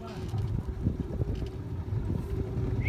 Wow.